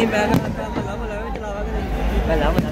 ਨਹੀਂ ਮੈਂ ਕਹਿੰਦਾ ਭਲਾ ਭਲਾ ਵੀ ਚਲਾਵਾਂਗੇ ਭਲਾ ਭਲਾ